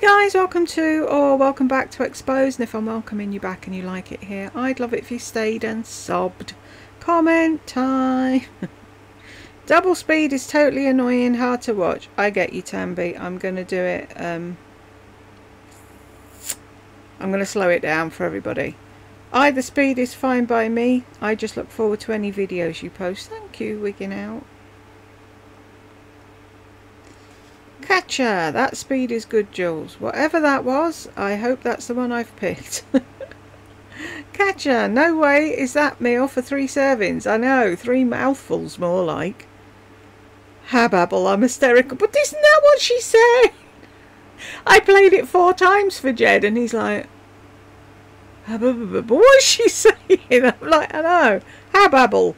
guys, welcome to or welcome back to Exposed. And if I'm welcoming you back and you like it here, I'd love it if you stayed and sobbed. Comment time. Double speed is totally annoying, hard to watch. I get you, Tambi. I'm going to do it. Um, I'm going to slow it down for everybody. Either speed is fine by me. I just look forward to any videos you post. Thank you, wigging out. Catcher, that speed is good, Jules. Whatever that was, I hope that's the one I've picked. Catcher, no way is that meal for three servings. I know, three mouthfuls more like. Hababble, I'm hysterical. But isn't that what she said? I played it four times for Jed and he's like, what is she saying? I'm like, I know, Hababble.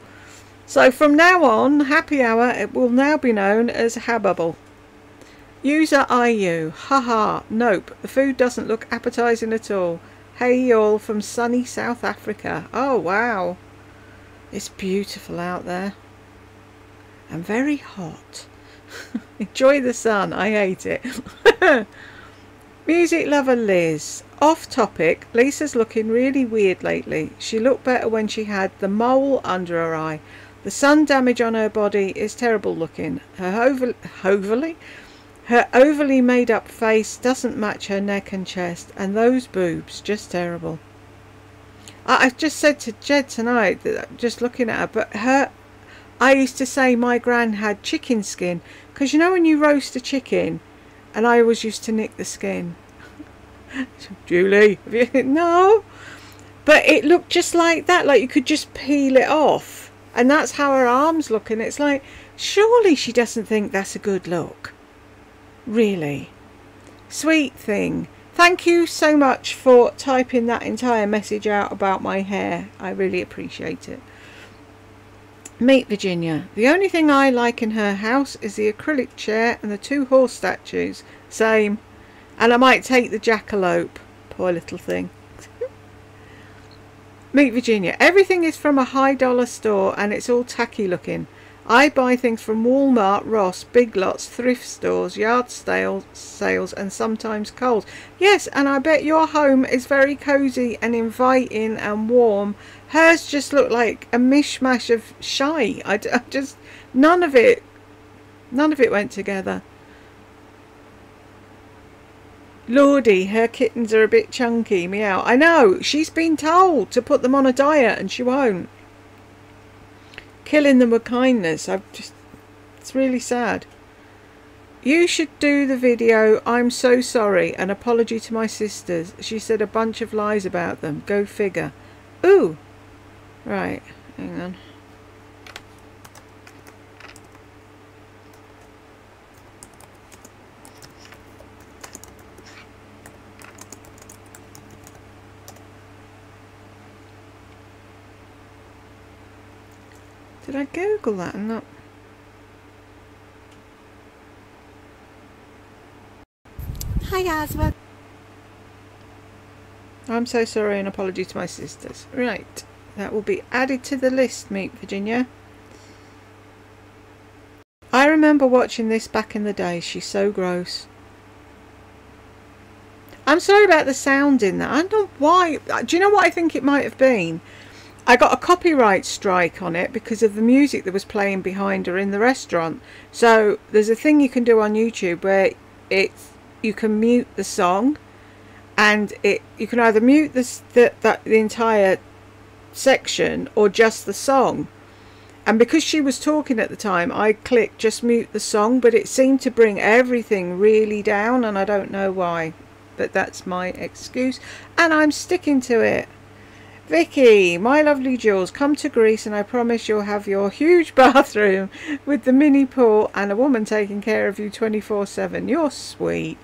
So from now on, happy hour, it will now be known as Hababble. User IU. Haha. Nope. The food doesn't look appetising at all. Hey y'all from sunny South Africa. Oh wow. It's beautiful out there. And very hot. Enjoy the sun. I hate it. Music lover Liz. Off topic, Lisa's looking really weird lately. She looked better when she had the mole under her eye. The sun damage on her body is terrible looking. Her overly, overly her overly made up face doesn't match her neck and chest, and those boobs, just terrible. I, I just said to Jed tonight, that uh, just looking at her, but her, I used to say my gran had chicken skin, because you know when you roast a chicken, and I always used to nick the skin. Julie, no, but it looked just like that, like you could just peel it off, and that's how her arms look, and it's like, surely she doesn't think that's a good look. Really? Sweet thing. Thank you so much for typing that entire message out about my hair. I really appreciate it. Meet Virginia. The only thing I like in her house is the acrylic chair and the two horse statues. Same. And I might take the jackalope. Poor little thing. Meet Virginia. Everything is from a high dollar store and it's all tacky looking. I buy things from Walmart, Ross, Big Lots, thrift stores, yard sales, sales and sometimes Kohl's. Yes, and I bet your home is very cosy and inviting and warm. Hers just looked like a mishmash of shy. I, I just, none of it, none of it went together. Lordy, her kittens are a bit chunky. Meow. I know. She's been told to put them on a diet and she won't killing them with kindness. I've just, it's really sad. You should do the video, I'm so sorry, an apology to my sisters. She said a bunch of lies about them. Go figure. Ooh. Right, hang on. Did I Google that and not? Hi, Asma. I'm so sorry and apology to my sisters. Right, that will be added to the list, Meet Virginia. I remember watching this back in the day. She's so gross. I'm sorry about the sound in that. I don't know why. Do you know what I think it might have been? I got a copyright strike on it because of the music that was playing behind her in the restaurant. So there's a thing you can do on YouTube where it's you can mute the song, and it you can either mute this the, that the entire section or just the song. And because she was talking at the time, I clicked just mute the song, but it seemed to bring everything really down, and I don't know why. But that's my excuse, and I'm sticking to it. Vicky, my lovely Jules, come to Greece and I promise you'll have your huge bathroom with the mini pool and a woman taking care of you 24-7. You're sweet.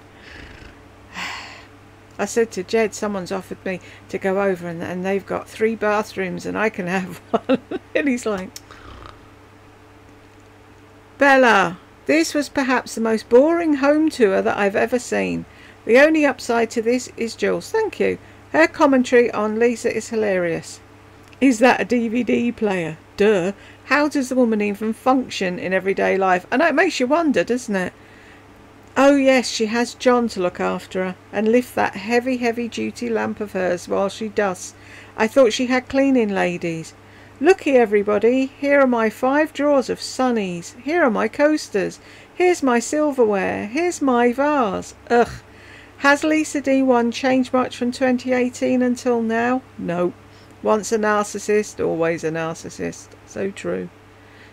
I said to Jed, someone's offered me to go over and, and they've got three bathrooms and I can have one. and he's like, Bella, this was perhaps the most boring home tour that I've ever seen. The only upside to this is Jules. Thank you. Her commentary on Lisa is hilarious. Is that a DVD player? Duh. How does the woman even function in everyday life? And it makes you wonder, doesn't it? Oh yes, she has John to look after her and lift that heavy, heavy duty lamp of hers while she dusts. I thought she had cleaning ladies. Looky everybody, here are my five drawers of sunnies. Here are my coasters. Here's my silverware. Here's my vase. Ugh. Has Lisa D1 changed much from 2018 until now? No. Once a narcissist, always a narcissist. So true.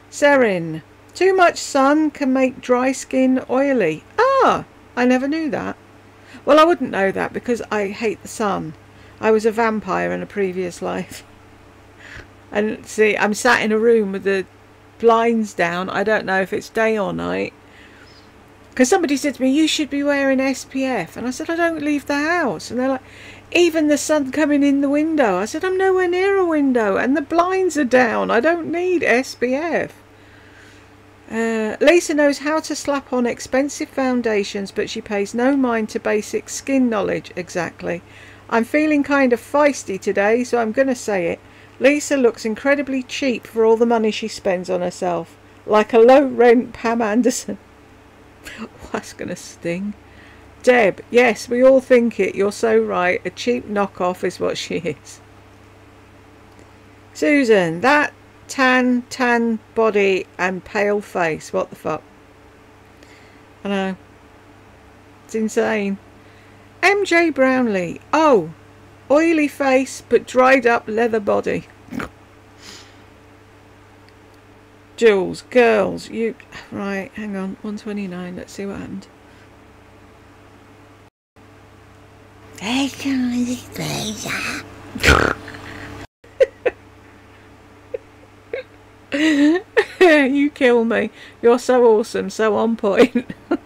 Serin. Too much sun can make dry skin oily. Ah, I never knew that. Well, I wouldn't know that because I hate the sun. I was a vampire in a previous life. And see, I'm sat in a room with the blinds down. I don't know if it's day or night. Because somebody said to me, you should be wearing SPF. And I said, I don't leave the house. And they're like, even the sun coming in the window. I said, I'm nowhere near a window and the blinds are down. I don't need SPF. Uh, Lisa knows how to slap on expensive foundations, but she pays no mind to basic skin knowledge. Exactly. I'm feeling kind of feisty today, so I'm going to say it. Lisa looks incredibly cheap for all the money she spends on herself. Like a low rent Pam Anderson. That's going to sting. Deb, yes, we all think it. You're so right. A cheap knockoff is what she is. Susan, that tan, tan body and pale face. What the fuck? I know. It's insane. MJ Brownlee. Oh, oily face but dried up leather body. Jules, girls, you... Right, hang on. 129. Let's see what happened. you kill me. You're so awesome, so on point. I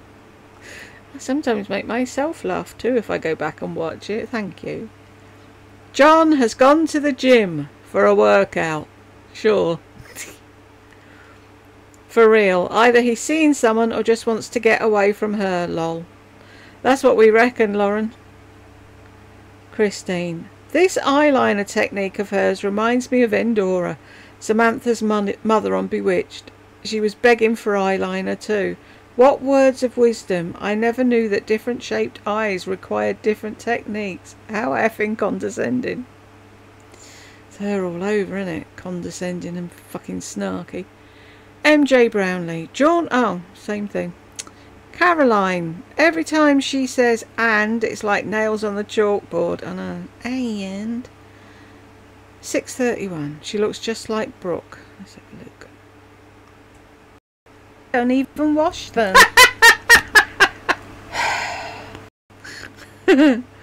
sometimes make myself laugh too if I go back and watch it. Thank you. John has gone to the gym for a workout. Sure. for real. Either he's seen someone or just wants to get away from her, lol. That's what we reckon, Lauren. Christine. This eyeliner technique of hers reminds me of Endora. Samantha's mother on Bewitched. She was begging for eyeliner too. What words of wisdom. I never knew that different shaped eyes required different techniques. How effing condescending. It's her all over, isn't it? Condescending and fucking snarky. MJ Brownlee. John. Oh, same thing. Caroline. Every time she says and, it's like nails on the chalkboard. I know. And. 6.31. She looks just like Brooke. Let's have a look. Don't even wash them.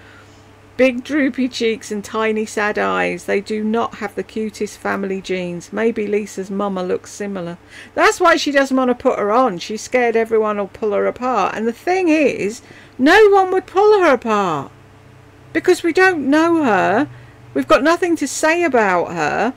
Big droopy cheeks and tiny sad eyes. They do not have the cutest family genes. Maybe Lisa's mama looks similar. That's why she doesn't want to put her on. She's scared everyone will pull her apart. And the thing is, no one would pull her apart. Because we don't know her We've got nothing to say about her.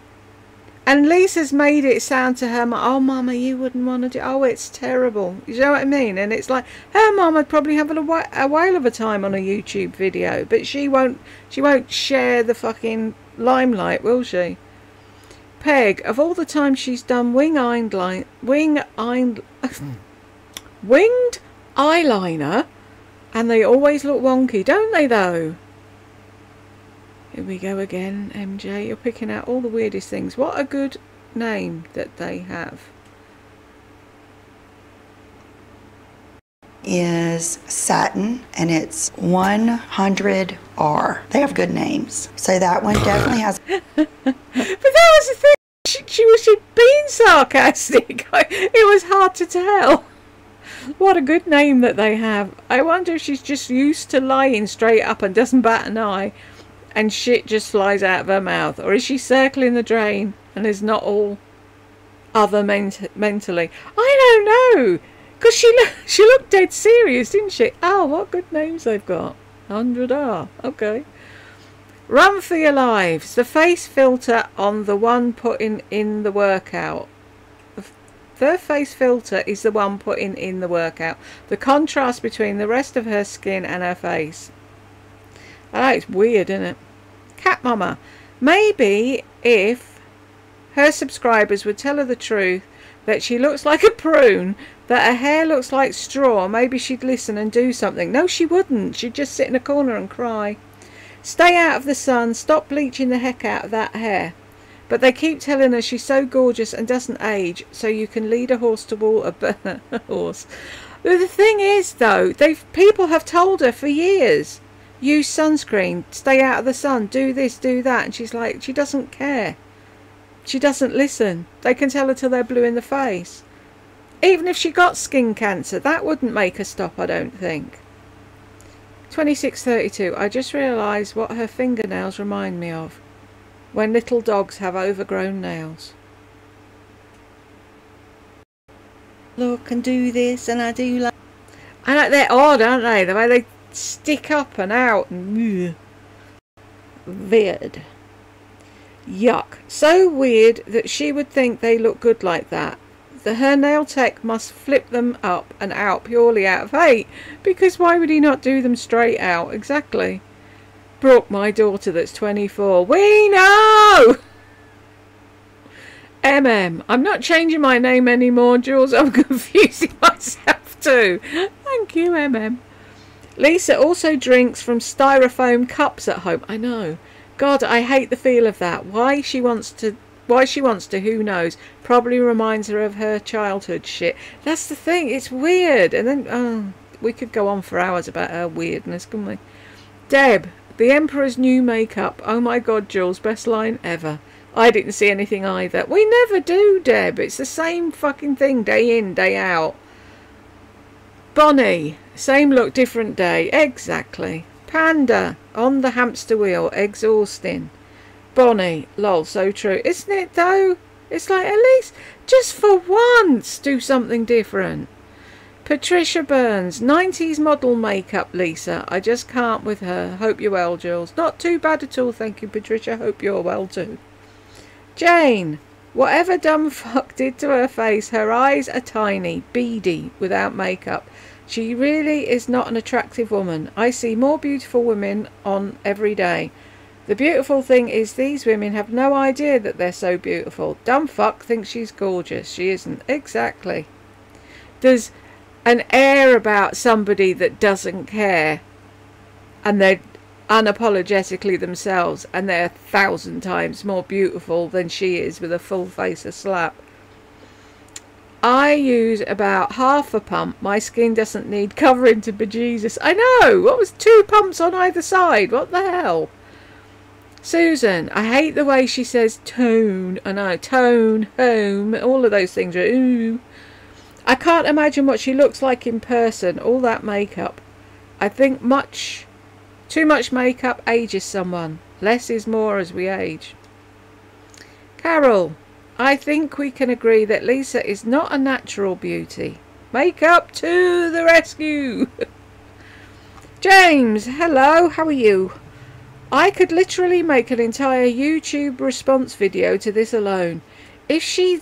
And Lisa's made it sound to her, oh, mama, you wouldn't want to do, oh, it's terrible. You know what I mean? And it's like, her mom would probably have a, a whale of a time on a YouTube video, but she won't, she won't share the fucking limelight, will she? Peg, of all the times she's done wing wing winged eyeliner, and they always look wonky, don't they though? Here we go again, MJ. You're picking out all the weirdest things. What a good name that they have. is satin and it's 100R. They have good names. So that one definitely has. but that was the thing. She, she was being sarcastic. it was hard to tell. What a good name that they have. I wonder if she's just used to lying straight up and doesn't bat an eye and shit just flies out of her mouth? Or is she circling the drain and is not all other ment- mentally? I don't know. Because she, lo- she looked dead serious, didn't she? Oh, what good names they've got. 100R. Okay. Run for your lives. The face filter on the one putting in the workout. The face filter is the one putting in the workout. The contrast between the rest of her skin and her face. Oh, it's weird, isn't it? Cat Mama. Maybe if her subscribers would tell her the truth, that she looks like a prune, that her hair looks like straw, maybe she'd listen and do something. No, she wouldn't. She'd just sit in a corner and cry. Stay out of the sun, stop bleaching the heck out of that hair. But they keep telling her she's so gorgeous and doesn't age, so you can lead a horse to water. but a horse. The thing is, though, they've people have told her for years, use sunscreen, stay out of the sun, do this, do that, and she's like, she doesn't care. She doesn't listen. They can tell her till they're blue in the face. Even if she got skin cancer, that wouldn't make her stop, I don't think. 2632. I just realised what her fingernails remind me of when little dogs have overgrown nails. Look and do this and I do like and they're odd, aren't they? The way they stick up and out and weird. Yuck. So weird that she would think they look good like that. The her nail tech must flip them up and out purely out of hate, because why would he not do them straight out? Exactly. Brooke, my daughter that's 24. We know! MM. I'm not changing my name anymore, Jules. I'm confusing myself too. Thank you, MM. Lisa also drinks from styrofoam cups at home. I know. God, I hate the feel of that. Why she wants to why she wants to, who knows? Probably reminds her of her childhood shit. That's the thing, it's weird. And then, oh, we could go on for hours about her weirdness, couldn't we? Deb, the Emperor's new makeup. Oh my god, Jules, best line ever. I didn't see anything either. We never do, Deb. It's the same fucking thing day in, day out. Bonnie, same look, different day. Exactly. Panda, on the hamster wheel, exhausting. Bonnie, lol, so true. Isn't it though? It's like, at least, just for once, do something different. Patricia Burns, 90s model makeup, Lisa. I just can't with her. Hope you're well, Jules. Not too bad at all, thank you, Patricia. Hope you're well too. Jane, whatever dumb fuck did to her face, her eyes are tiny, beady, without makeup. She really is not an attractive woman. I see more beautiful women on every day. The beautiful thing is these women have no idea that they're so beautiful. Dumb fuck thinks she's gorgeous. She isn't. Exactly. There's an air about somebody that doesn't care and they're unapologetically themselves and they're a thousand times more beautiful than she is with a full face of slap. I use about half a pump. My skin doesn't need covering to bejesus. I know! What was two pumps on either side? What the hell? Susan, I hate the way she says tone. And I know, tone, home, all of those things are ooh. I can't imagine what she looks like in person, all that makeup. I think much, too much makeup ages someone. Less is more as we age. Carol, I think we can agree that Lisa is not a natural beauty. Makeup to the rescue! James, hello, how are you? I could literally make an entire YouTube response video to this alone. If she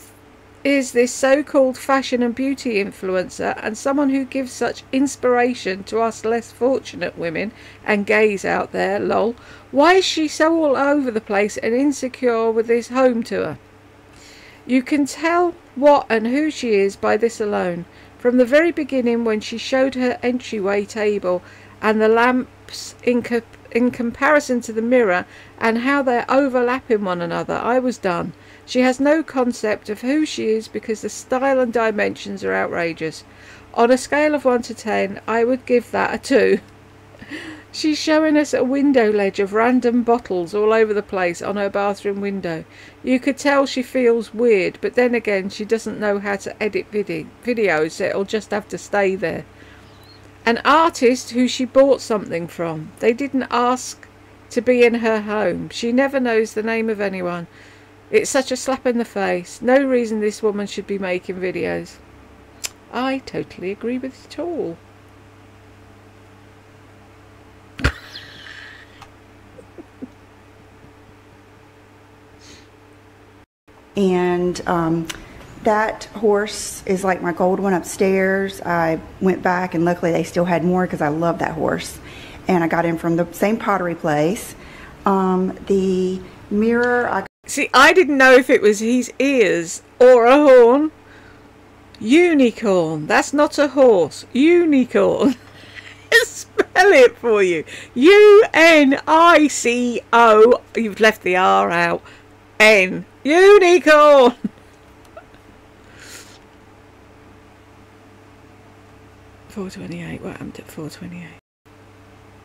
is this so-called fashion and beauty influencer and someone who gives such inspiration to us less fortunate women and gays out there, lol. Why is she so all over the place and insecure with this home tour? You can tell what and who she is by this alone. From the very beginning when she showed her entryway table and the lamps in, co in comparison to the mirror and how they're overlapping one another, I was done. She has no concept of who she is because the style and dimensions are outrageous. On a scale of 1 to 10, I would give that a 2. She's showing us a window ledge of random bottles all over the place on her bathroom window. You could tell she feels weird, but then again, she doesn't know how to edit vid videos, so it'll just have to stay there. An artist who she bought something from. They didn't ask to be in her home. She never knows the name of anyone. It's such a slap in the face. No reason this woman should be making videos. I totally agree with it all. And um, that horse is like my gold one upstairs. I went back and luckily they still had more because I love that horse. And I got him from the same pottery place. Um, the mirror, I See, I didn't know if it was his ears or a horn Unicorn. That's not a horse. Unicorn. Spell it for you. U N I C O. You've left the R out. N. Unicorn. Four twenty eight. What happened at four twenty eight?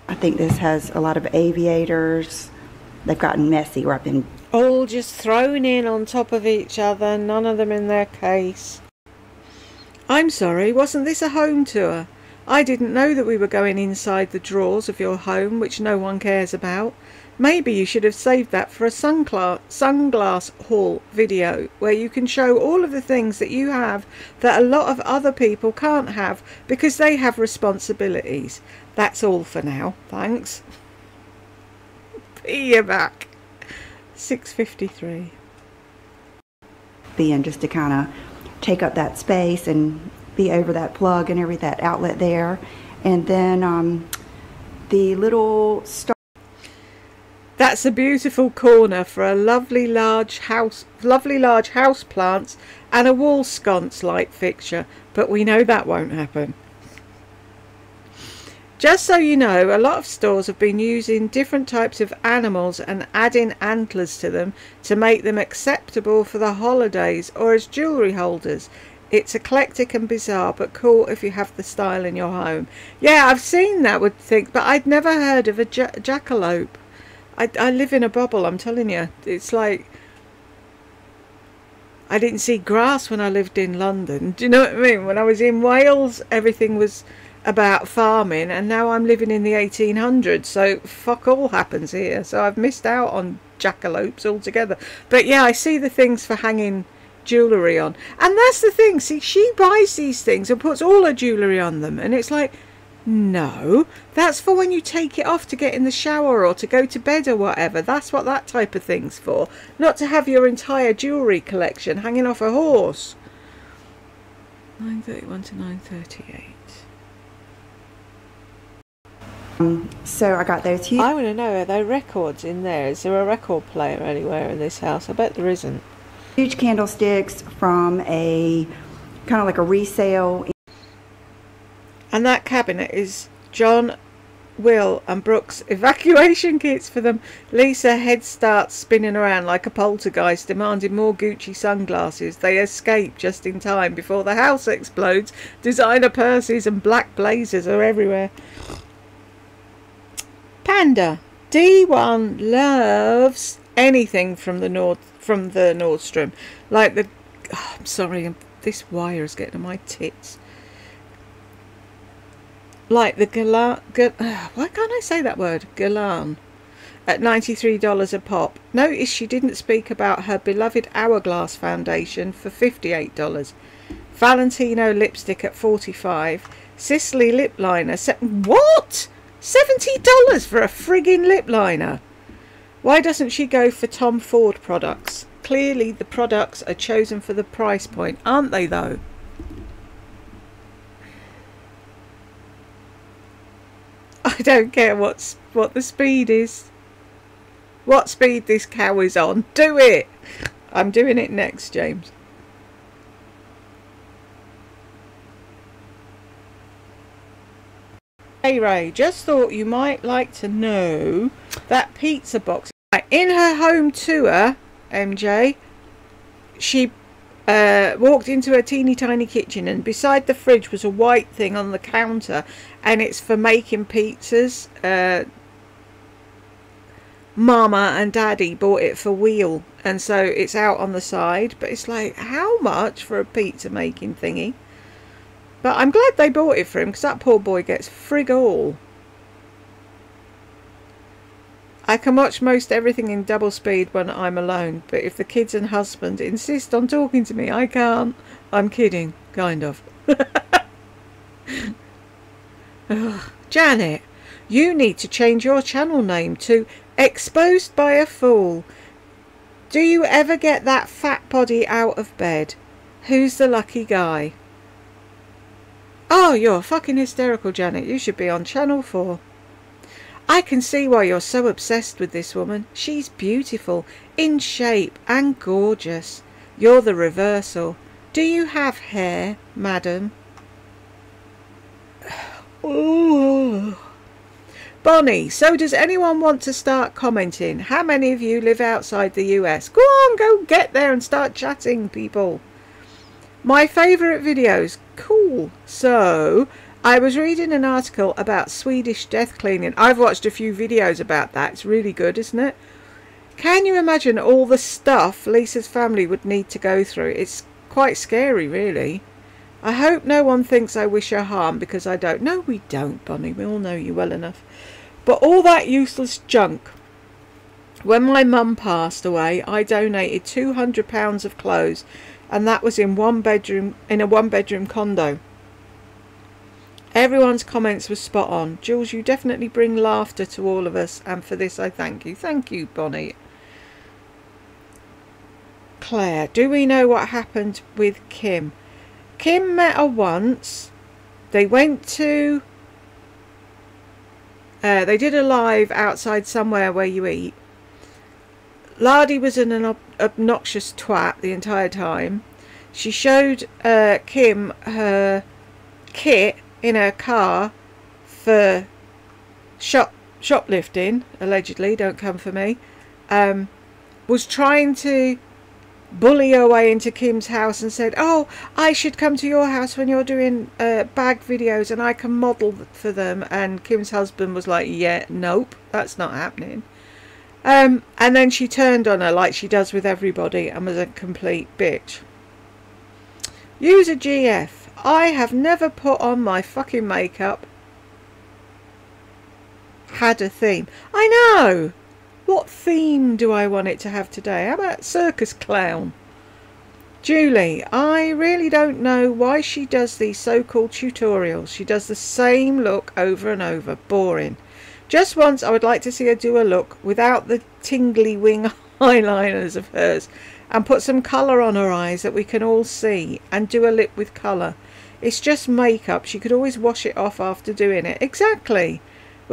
I think this has a lot of aviators. They've gotten messy where I've been All just thrown in on top of each other, none of them in their case. I'm sorry, wasn't this a home tour? I didn't know that we were going inside the drawers of your home, which no one cares about. Maybe you should have saved that for a sunglass, sunglass haul video where you can show all of the things that you have that a lot of other people can't have because they have responsibilities. That's all for now. Thanks. Be you back. 653. being just to kind of take up that space and be over that plug and every that outlet there. And then um, the little star That's a beautiful corner for a lovely large house, lovely large house plants and a wall sconce light fixture, but we know that won't happen. Just so you know, a lot of stores have been using different types of animals and adding antlers to them to make them acceptable for the holidays or as jewellery holders. It's eclectic and bizarre, but cool if you have the style in your home. Yeah, I've seen that would think, but I'd never heard of a ja- jackalope. I, I live in a bubble, I'm telling you. It's like I didn't see grass when I lived in London. Do you know what I mean? When I was in Wales, everything was about farming, and now I'm living in the 1800s, so fuck all happens here. So I've missed out on jackalopes altogether. But yeah, I see the things for hanging jewellery on. And that's the thing, see, she buys these things and puts all her jewellery on them, and it's like, no, that's for when you take it off to get in the shower or to go to bed or whatever. That's what that type of thing's for. Not to have your entire jewellery collection hanging off a horse. 9.31 to 9.38. Um, so I got those huge I want to know, are there records in there? Is there a record player anywhere in this house? I bet there isn't. huge candlesticks from a kind of like a resale And that cabinet is John, Will, and Brooke's evacuation kits for them. Lisa head starts spinning around like a poltergeist, demanding more Gucci sunglasses. They escape just in time before the house explodes. Designer purses and black blazers are everywhere. Panda D1 loves anything from the Nord from the Nordstrom, like the. Oh, I'm sorry, this wire is getting on my tits like the Galan. Gal, ah, why can't I say that word? Galan. At $93 a pop. Notice she didn't speak about her beloved Hourglass foundation for $58. Valentino lipstick at 45 Sicily lip liner. Se- what? $70 for a frigging lip liner. Why doesn't she go for Tom Ford products? Clearly, the products are chosen for the price point, aren't they, though? Don't care what's what the speed is. What speed this cow is on. Do it. I'm doing it next, James. Hey Ray, just thought you might like to know that pizza box. In her home tour, MJ, she uh, walked into a teeny tiny kitchen and beside the fridge was a white thing on the counter and it's for making pizzas. Uh, Mama and Daddy bought it for Will and so it's out on the side but it's like how much for a pizza making thingy? But I'm glad they bought it for him because that poor boy gets frig all. I can watch most everything in double speed when I'm alone, but if the kids and husband insist on talking to me, I can't. I'm kidding, kind of. Ugh. Janet, you need to change your channel name to Exposed by a Fool. Do you ever get that fat body out of bed? Who's the lucky guy? Oh, you're fucking hysterical, Janet. You should be on Channel 4. I can see why you're so obsessed with this woman. She's beautiful, in shape, and gorgeous. You're the reversal. Do you have hair, madam? Bonnie, so does anyone want to start commenting? How many of you live outside the US? Go on, go get there and start chatting, people. My favourite videos. Cool. So, I was reading an article about Swedish death cleaning. I've watched a few videos about that. It's really good, isn't it? Can you imagine all the stuff Lisa's family would need to go through? It's quite scary, really. I hope no one thinks I wish her harm because I don't. No, we don't, Bonnie. We all know you well enough. But all that useless junk. When my mum passed away, I donated two hundred pounds of clothes, and that was in one bedroom in a one bedroom condo. Everyone's comments were spot on. Jules, you definitely bring laughter to all of us, and for this I thank you. Thank you, Bonnie. Claire, do we know what happened with Kim? Kim met her once. They went to uh, they did a live outside somewhere where you eat. Lardy was in an ob obnoxious twat the entire time. She showed uh, Kim her kit in her car for shop shoplifting, allegedly. Don't come for me. Um, was trying to bully her way into Kim's house and said, "Oh, I should come to your house when you're doing uh, bag videos and I can model for them." And Kim's husband was like, "Yeah, nope, that's not happening." Um, and then she turned on her like she does with everybody and was a complete bitch. User GF, I have never put on my fucking makeup. Had a theme. I know. What theme do I want it to have today? How about circus clown? Julie, I really don't know why she does these so-called tutorials. She does the same look over and over. Boring. Just once I would like to see her do a look without the tingly wing eyeliners of hers and put some colour on her eyes that we can all see and do a lip with colour. It's just makeup. She could always wash it off after doing it. Exactly.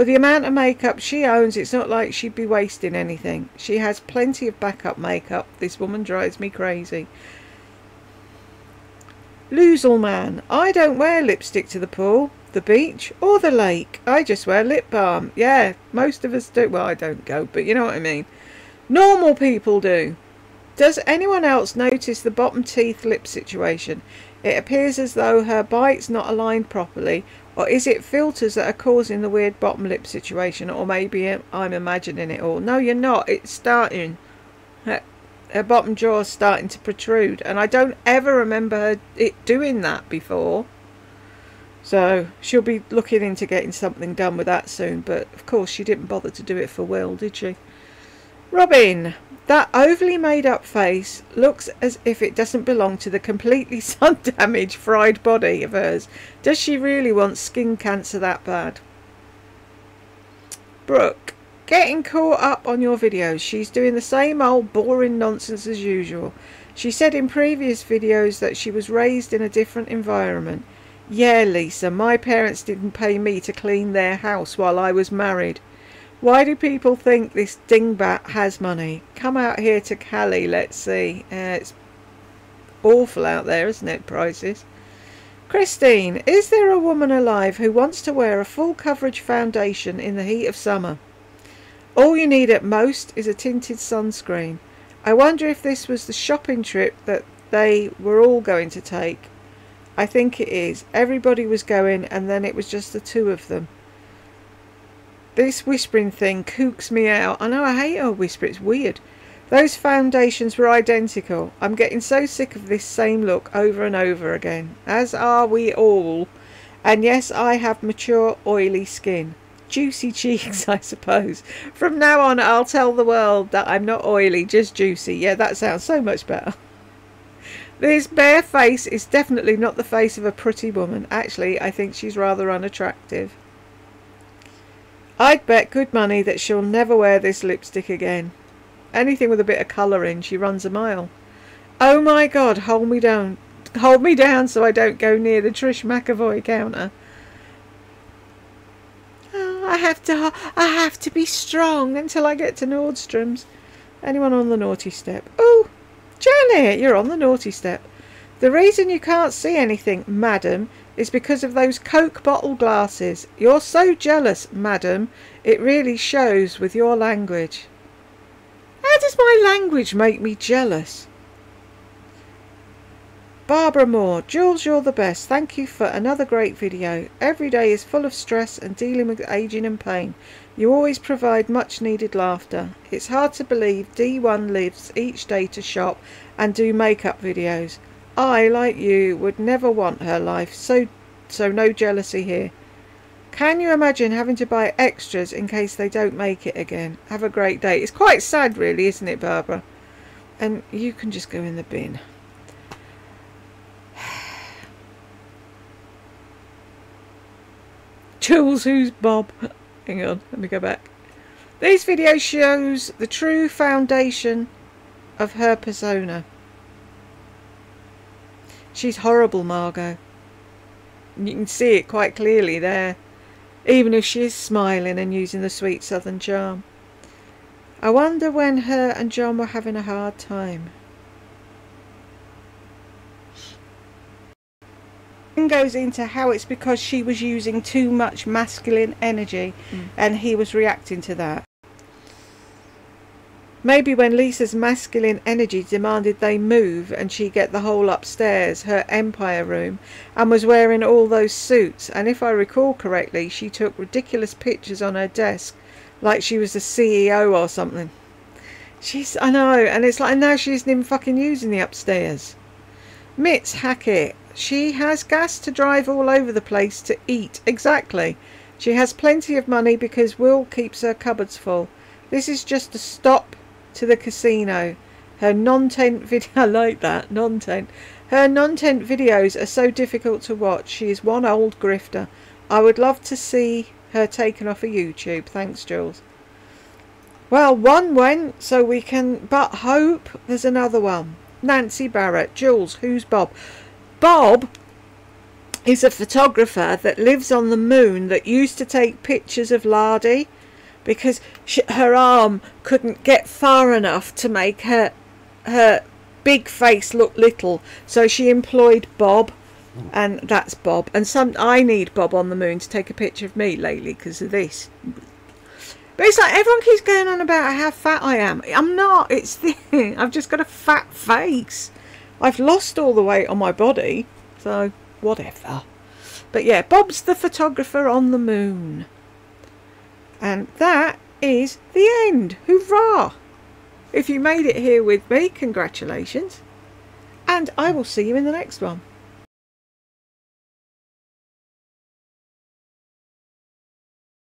With the amount of makeup she owns, it's not like she'd be wasting anything. She has plenty of backup makeup. This woman drives me crazy. Loozle man, I don't wear lipstick to the pool, the beach, or the lake. I just wear lip balm. Yeah, most of us do. Well, I don't go, but you know what I mean. Normal people do. Does anyone else notice the bottom teeth lip situation? It appears as though her bite's not aligned properly or is it filters that are causing the weird bottom lip situation? Or maybe I'm imagining it all. No, you're not. It's starting. Her, her bottom jaw's starting to protrude. And I don't ever remember it doing that before. So she'll be looking into getting something done with that soon. But of course she didn't bother to do it for Will, did she? Robin, that overly made up face looks as if it doesn't belong to the completely sun damaged, fried body of hers. Does she really want skin cancer that bad? Brooke, getting caught up on your videos. She's doing the same old boring nonsense as usual. She said in previous videos that she was raised in a different environment. Yeah, Lisa, my parents didn't pay me to clean their house while I was married. Why do people think this dingbat has money? Come out here to Cali, let's see. Uh, it's awful out there, isn't it, prices? Christine, is there a woman alive who wants to wear a full coverage foundation in the heat of summer? All you need at most is a tinted sunscreen. I wonder if this was the shopping trip that they were all going to take. I think it is. Everybody was going and then it was just the two of them. This whispering thing kooks me out. I know I hate her whisper, it's weird. Those foundations were identical. I'm getting so sick of this same look over and over again. As are we all. And yes, I have mature, oily skin. Juicy cheeks, I suppose. From now on, I'll tell the world that I'm not oily, just juicy. Yeah, that sounds so much better. This bare face is definitely not the face of a pretty woman. Actually, I think she's rather unattractive. I'd bet good money that she'll never wear this lipstick again. Anything with a bit of colour in, she runs a mile. Oh my god, hold me down. Hold me down so I don't go near the Trish McEvoy counter. Oh, I have to I have to be strong until I get to Nordstrom's. Anyone on the naughty step? Oh, Janet, you're on the naughty step. The reason you can't see anything, madam, is because of those Coke bottle glasses. You're so jealous, madam. It really shows with your language. How does my language make me jealous? Barbara Moore, Jules, you're the best. Thank you for another great video. Every day is full of stress and dealing with aging and pain. You always provide much needed laughter. It's hard to believe D1 lives each day to shop and do makeup videos. I, like you, would never want her life, so so no jealousy here. Can you imagine having to buy extras in case they don't make it again? Have a great day. It's quite sad, really, isn't it, Barbara? And you can just go in the bin. Jules, who's Bob? Hang on, let me go back. These videos shows the true foundation of her persona. She's horrible, Margot. You can see it quite clearly there, even if she is smiling and using the sweet southern charm. I wonder when her and John were having a hard time. goes into how it's because she was using too much masculine energy mm. and he was reacting to that. Maybe when Lisa's masculine energy demanded they move and she get the whole upstairs, her empire room, and was wearing all those suits, and if I recall correctly, she took ridiculous pictures on her desk like she was the CEO or something. She's, I know, and it's like now she isn't even fucking using the upstairs. Mitz Hackett, she has gas to drive all over the place to eat. Exactly. She has plenty of money because Will keeps her cupboards full. This is just a stop to the casino. Her non-tent video, I like that, non-tent. Her non-tent videos are so difficult to watch. She is one old grifter. I would love to see her taken off of YouTube. Thanks, Jules. Well, one went, so we can but hope there's another one. Nancy Barrett. Jules, who's Bob? Bob is a photographer that lives on the moon that used to take pictures of Lardy because she, her arm couldn't get far enough to make her her big face look little. So she employed Bob and that's Bob. And some I need Bob on the moon to take a picture of me lately because of this. But it's like everyone keeps going on about how fat I am. I'm not. It's the I've just got a fat face. I've lost all the weight on my body so whatever. But yeah Bob's the photographer on the moon and that is the end. Hurrah! If you made it here with me, congratulations. And I will see you in the next one.